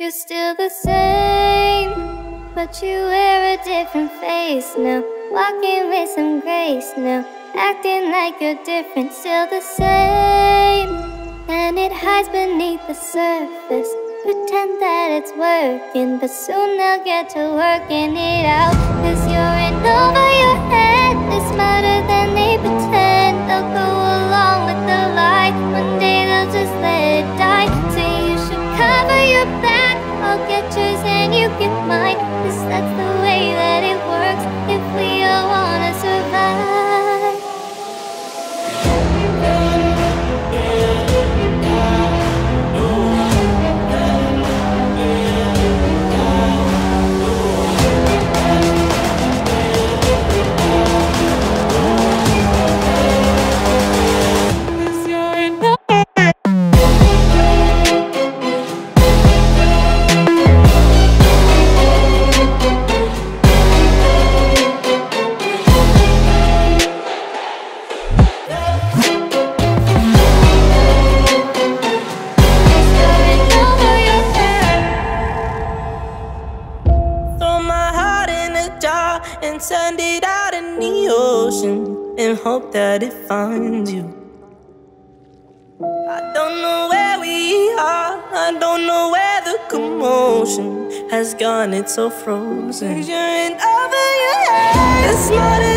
You're still the same, but you wear a different face now. Walking with some grace now, acting like you're different, still the same. And it hides beneath the surface. Pretend that it's working, but soon they'll get to working it out. Cause you're in over your head, it's smarter than they pretend. They'll go along with the lie, one day they'll just let it die. So you should cover your back, I'll get yours and you get mine. Cause that's and send it out in the ocean and hope that it finds you. I don't know where we are, I don't know where the commotion has gone, it's so frozen. Cause You're in over your head, it's smarter